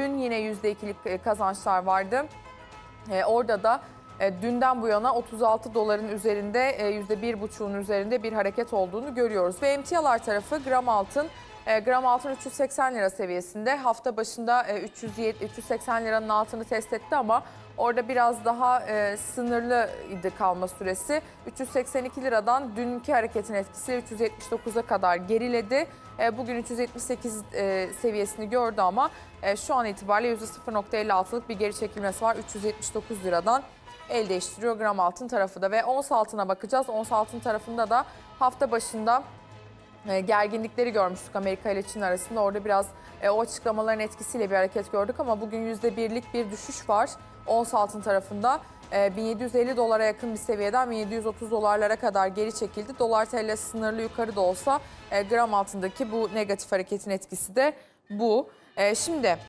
Dün yine %2'lik e, kazançlar vardı. E, orada da e, dünden bu yana 36 doların üzerinde e, %1,5'un üzerinde bir hareket olduğunu görüyoruz. Ve emtialar tarafı gram altın e, gram altın 380 lira seviyesinde. Hafta başında e, 307 380 liranın altını test etti ama orada biraz daha e, sınırlı idi kalma süresi. 382 liradan dünkü hareketin etkisiyle 379'a kadar geriledi. E, bugün 378 e, seviyesini gördü ama e, şu an itibariyle %0.56'lık bir geri çekilmesi var. 379 liradan el değiştiriyor gram altın tarafı da ve ons altına bakacağız. Ons altın tarafında da hafta başında e, gerginlikleri görmüştük Amerika ile Çin arasında. Orada biraz e, o açıklamaların etkisiyle bir hareket gördük ama bugün %1'lik bir düşüş var. Ons altın tarafında e, 1750 dolara yakın bir seviyeden 1730 dolarlara kadar geri çekildi. Dolar TL sınırlı yukarı da olsa e, gram altındaki bu negatif hareketin etkisi de bu. E, şimdi